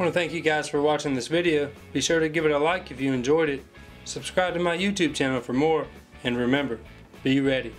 I want to thank you guys for watching this video. Be sure to give it a like if you enjoyed it. Subscribe to my YouTube channel for more. And remember, be ready.